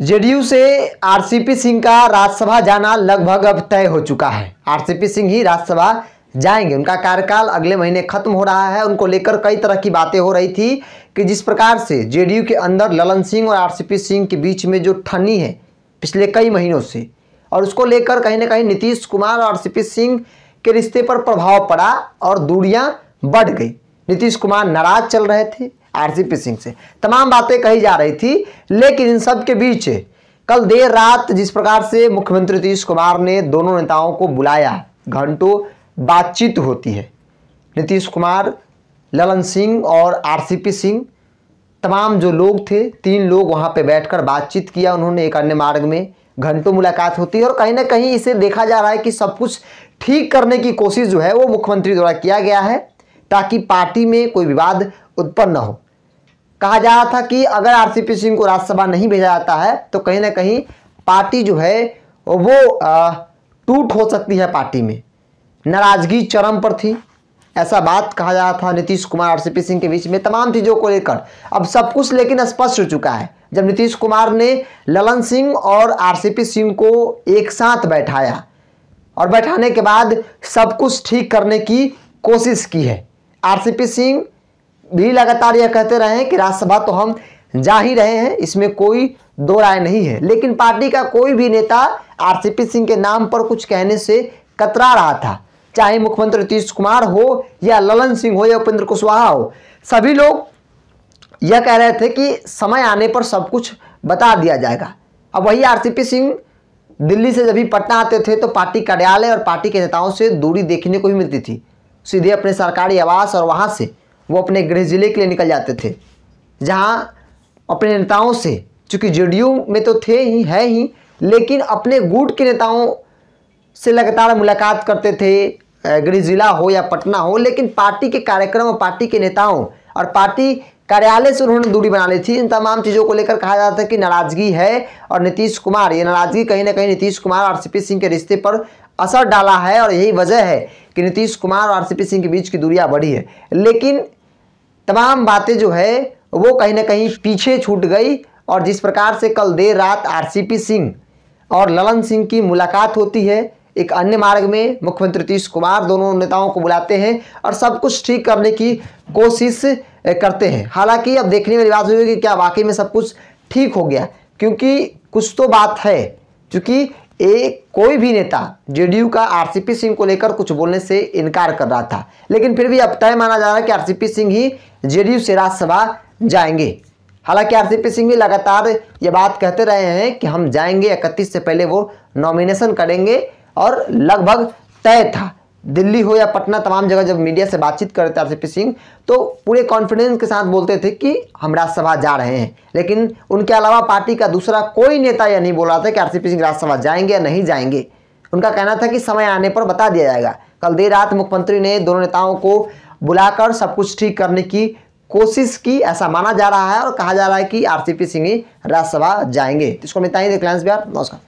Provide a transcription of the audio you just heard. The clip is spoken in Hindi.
जेडीयू से आरसीपी सिंह का राज्यसभा जाना लगभग अब तय हो चुका है। आरसीपी सिंह ही राज्यसभा जाएँगे। उनका कार्यकाल अगले महीने खत्म हो रहा है। उनको लेकर कई तरह की बातें हो रही थी कि जिस प्रकार से जेडीयू के अंदर ललन सिंह और आरसीपी सिंह के बीच में जो ठनी है पिछले कई महीनों से, और उसको लेकर कहीं ना कहीं नीतीश कुमार और आरसीपी सिंह के रिश्ते पर प्रभाव पड़ा और दूरियाँ बढ़ गई। नीतीश कुमार नाराज़ चल रहे थे। आरसीपी सिंह से। तमाम बातें कही जा रही थी, लेकिन इन सब के बीच कल देर रात जिस प्रकार से मुख्यमंत्री नीतीश कुमार ने दोनों नेताओं को बुलाया, घंटों बातचीत होती है। नीतीश कुमार, ललन सिंह और आरसीपी सिंह, तमाम जो लोग थे, तीन लोग वहाँ पे बैठकर बातचीत किया, उन्होंने एक अन्य मार्ग में घंटों मुलाकात होती है और कहीं ना कहीं इसे देखा जा रहा है कि सब कुछ ठीक करने की कोशिश जो है वो मुख्यमंत्री द्वारा किया गया है, ताकि पार्टी में कोई विवाद उत्पन्न न हो। कहा जा रहा था कि अगर आरसीपी सिंह को राज्यसभा नहीं भेजा जाता है तो कहीं ना कहीं पार्टी जो है, वो टूट हो सकती है पार्टी में। नाराज़गी चरम पर थी। ऐसा बात कहा जा रहा था नीतीश कुमार आरसीपी सिंह के बीच में, तमाम चीज़ों को लेकर। अब सब कुछ लेकिन स्पष्ट हो चुका है। जब नीतीश कुमार ने ललन सिंह और आरसीपी सिंह को एक साथ बैठाया, और बैठाने के बाद सब कुछ ठीक करने की कोशिश की है आरसीपी सिंह भी लगातार यह कहते रहे हैं कि राज्यसभा तो हम जा ही रहे हैं, इसमें कोई दो राय नहीं है। लेकिन पार्टी का कोई भी नेता आरसीपी सिंह के नाम पर कुछ कहने से कतरा रहा था। चाहे मुख्यमंत्री नीतीश कुमार हो या ललन सिंह हो या उपेंद्र कुशवाहा हो, सभी लोग यह कह रहे थे कि समय आने पर सब कुछ बता दिया जाएगा। अब वही आरसीपी सिंह दिल्ली से जब भी पटना आते थे तो पार्टी कार्यालय और पार्टी के नेताओं से दूरी देखने को भी मिलती थी। सीधे अपने सरकारी आवास और वहाँ से वो अपने गृह ज़िले के लिए निकल जाते थे। जहाँ अपने नेताओं से, चूँकि जेडीयू में तो थे ही, है ही, लेकिन अपने गुट के नेताओं से लगातार मुलाकात करते थे गृह जिला हो या पटना हो, लेकिन पार्टी के कार्यक्रम और पार्टी के नेताओं और पार्टी कार्यालय से उन्होंने दूरी बना ली थी। इन तमाम चीज़ों को लेकर कहा जाता है कि नाराज़गी है और नीतीश कुमार, ये नाराज़गी कहीं ना कहीं नीतीश कुमार और आरसीपी सिंह के रिश्ते पर असर डाला है और यही वजह है कि नीतीश कुमार और आरसीपी सिंह के बीच की दूरियाँ बढ़ी है। लेकिन तमाम बातें जो है, वो कहीं ना कहीं पीछे छूट गई और जिस प्रकार से कल देर रात आरसीपी सिंह और ललन सिंह की मुलाकात होती है, एक अन्य मार्ग में मुख्यमंत्री नीतीश कुमार दोनों नेताओं को बुलाते हैं और सब कुछ ठीक करने की कोशिश करते हैं। हालाँकि अब देखने वाली बात हुई कि क्या वाकई में सब कुछ ठीक हो गया, क्योंकि कुछ तो बात है, क्योंकि एक कोई भी नेता जेडीयू का आरसीपी सिंह को लेकर कुछ बोलने से इनकार कर रहा था। लेकिन फिर भी अब तय माना जा रहा है कि आरसीपी सिंह ही जेडीयू से राज्यसभा जाएँगे। हालाँकि आरसीपी सिंह भी लगातार ये बात कहते रहे हैं कि हम जाएँगे, इकतीस से पहले वो नॉमिनेशन करेंगे और लगभग तय था। दिल्ली हो या पटना, तमाम जगह जब मीडिया से बातचीत कर रहे थे आरसीपी सिंह तो पूरे कॉन्फिडेंस के साथ बोलते थे कि हम राज्यसभा जा रहे हैं। लेकिन उनके अलावा पार्टी का दूसरा कोई नेता यह नहीं बोल रहा था कि आरसीपी सिंह राज्यसभा जाएँगे या नहीं जाएँगे। उनका कहना था कि समय आने पर बता दिया जाएगा। कल देर रात मुख्यमंत्री ने दोनों नेताओं को बुलाकर सब कुछ ठीक करने की कोशिश की, ऐसा माना जा रहा है और कहा जा रहा है कि आरसीपी सिंह राज्यसभा जाएँगे। तो इसको मिलता ही देख बिहार नमस्कार।